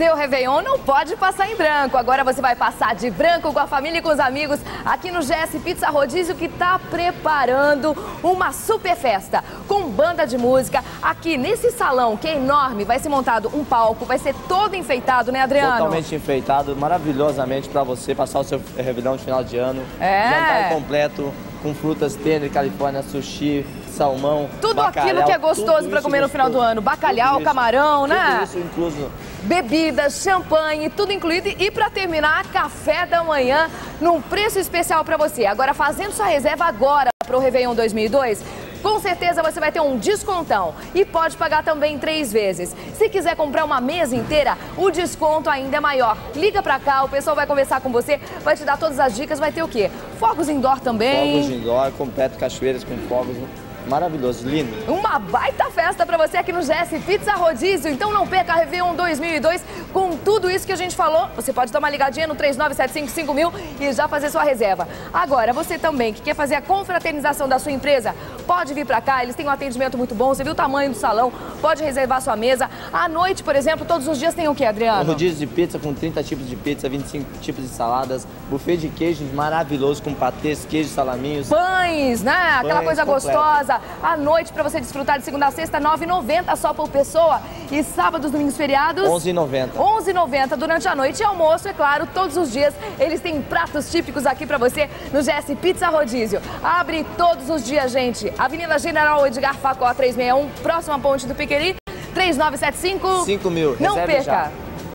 Seu Réveillon não pode passar em branco. Agora você vai passar de branco com a família e com os amigos aqui no GS Pizza Rodízio que está preparando uma super festa com banda de música. Aqui nesse salão que é enorme, vai ser montado um palco, vai ser todo enfeitado, né, Adriano? Totalmente enfeitado, maravilhosamente para você passar o seu Réveillon de final de ano. É. Jantar completo com frutas tender, Califórnia, sushi, salmão, Tudo bacalhau, aquilo que é gostoso para comer no final do gostoso. ano. Bacalhau, isso, camarão, né? Tudo isso incluso. Bebidas, champanhe, tudo incluído. E para terminar, café da manhã num preço especial para você. Agora, fazendo sua reserva agora para o Réveillon 2002, com certeza você vai ter um descontão e pode pagar também três vezes. Se quiser comprar uma mesa inteira, o desconto ainda é maior. Liga para cá, o pessoal vai conversar com você, vai te dar todas as dicas, vai ter o quê? Fogos indoor também. Fogos indoor, completo cachoeiras com fogos. Maravilhoso, lindo. Uma baita festa para você aqui no GS Pizza Rodízio. Então não perca a Réveillon 2002 com tudo isso que a gente falou. Você pode dar uma ligadinha no 39755000 e já fazer sua reserva. Agora, você também que quer fazer a confraternização da sua empresa, pode vir para cá. Eles têm um atendimento muito bom. Você viu o tamanho do salão? Pode reservar sua mesa. À noite, por exemplo, todos os dias tem o que, Um Adriano? rodízio de pizza com 30 tipos de pizza, 25 tipos de saladas, buffet de queijos maravilhoso com patês, queijos, salaminhos. Pães, né? Aquela Pães coisa completo. gostosa. À noite, para você desfrutar de segunda a sexta, R$ 9,90 só por pessoa. E sábados, domingos, feriados... 11,90. 11,90 durante a noite e almoço, é claro, todos os dias. Eles têm pratos típicos aqui pra você no GS Pizza Rodízio. Abre todos os dias, gente. Avenida General Edgar Facó 361, próxima ponte do Piqueri, 3975. 5 mil, Não reserve perca. já.